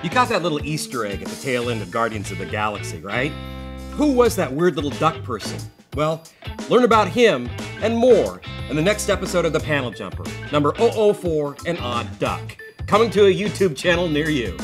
You caught that little Easter egg at the tail end of Guardians of the Galaxy, right? Who was that weird little duck person? Well, learn about him and more in the next episode of The Panel Jumper, number 004 An Odd Duck, coming to a YouTube channel near you.